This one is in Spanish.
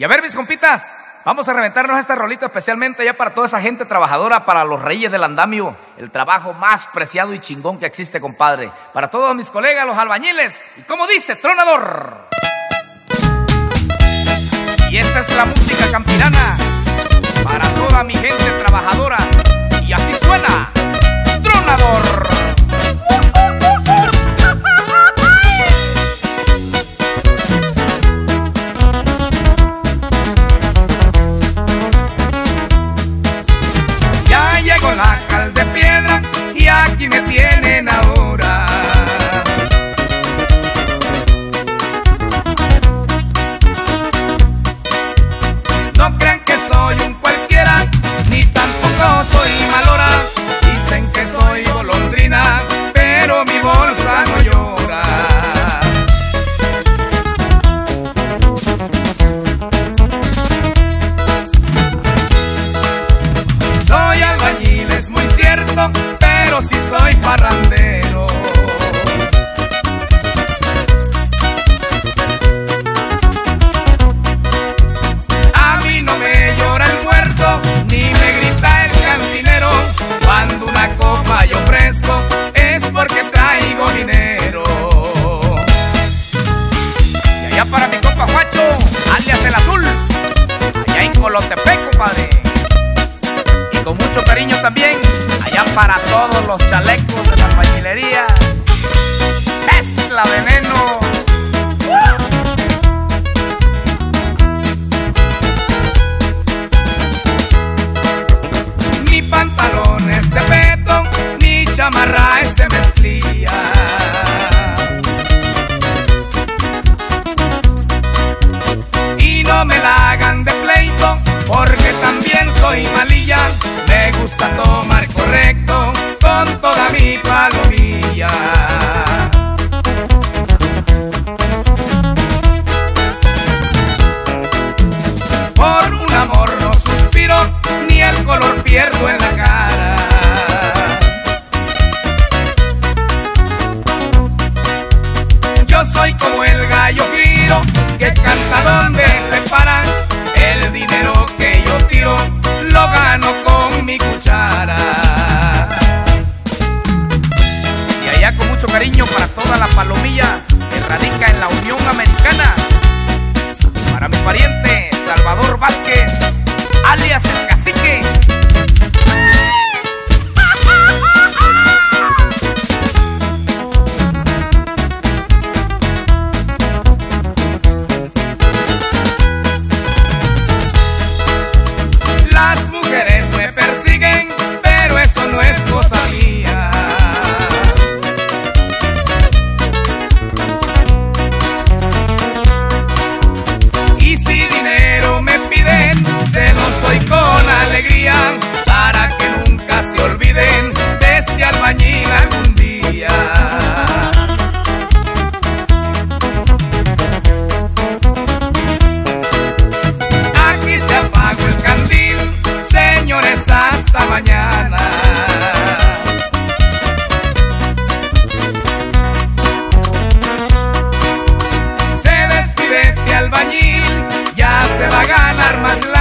Y a ver, mis compitas, vamos a reventarnos esta rolita especialmente ya para toda esa gente trabajadora, para los reyes del andamio, el trabajo más preciado y chingón que existe, compadre. Para todos mis colegas, los albañiles, y como dice, tronador. Y esta es la música campirana para toda mi gente trabajadora. Y así suena, tronador. Colotepec, compadre. Con mucho cariño también, allá para todos los chalecos pierdo en la cara. Yo soy como el gallo giro que canta donde se para. El dinero que yo tiro lo gano con mi cuchara. Y allá con mucho cariño para toda la palomilla que radica en la Unión Americana. Para mi pariente Salvador Vázquez. se va a ganar más la